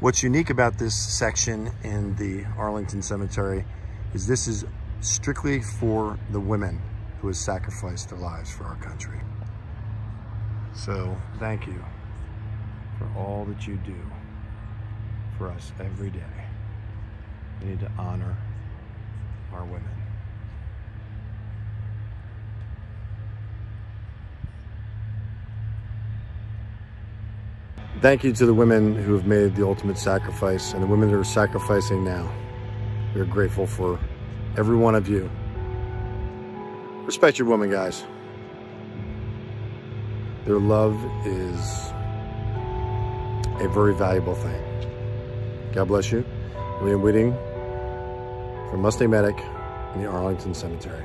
What's unique about this section in the Arlington Cemetery is this is strictly for the women who have sacrificed their lives for our country. So thank you for all that you do for us every day. We need to honor our women. Thank you to the women who have made the ultimate sacrifice and the women that are sacrificing now. We are grateful for every one of you. Respect your woman, guys. Their love is a very valuable thing. God bless you. William Whitting from Mustang Medic in the Arlington Cemetery.